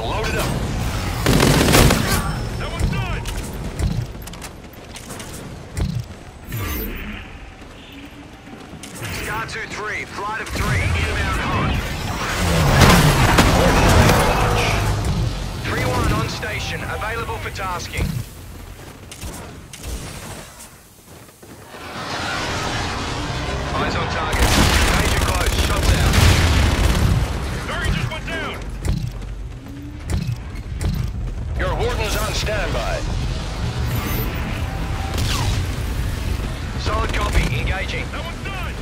so up. Flight of three, inbound hunt. 3-1 on station, available for tasking. Engaging. That one's done.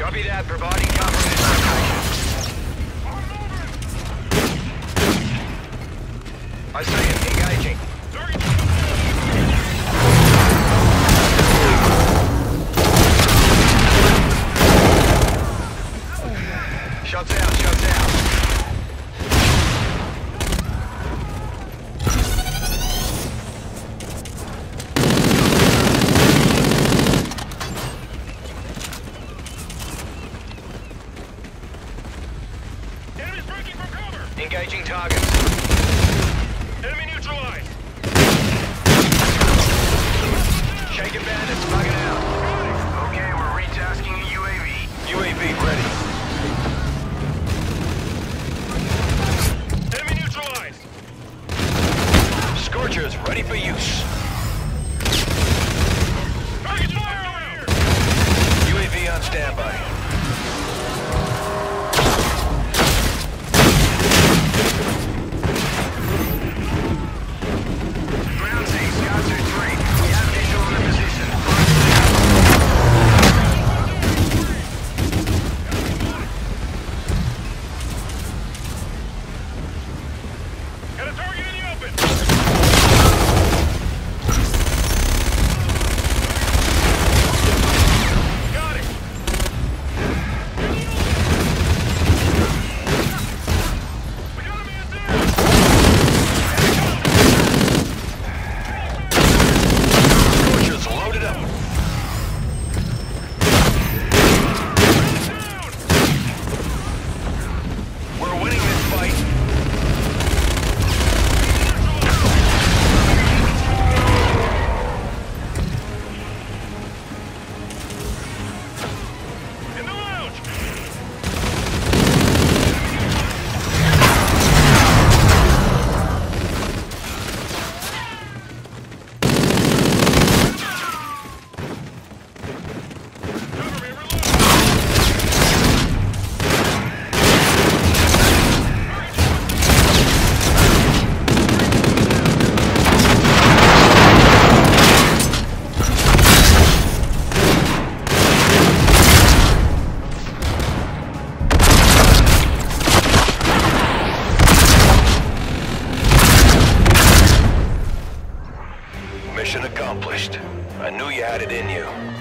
Copy that, providing cover in this location. I see him, engaging. Target just went down. Shots out, shots out. Engaging target. Enemy neutralized. Shaking bandits, bugging out. Okay, we're retasking the UAV. UAV ready. Enemy neutralized. Scorchers ready for use. Target fire! UAV on standby. Mission accomplished. I knew you had it in you.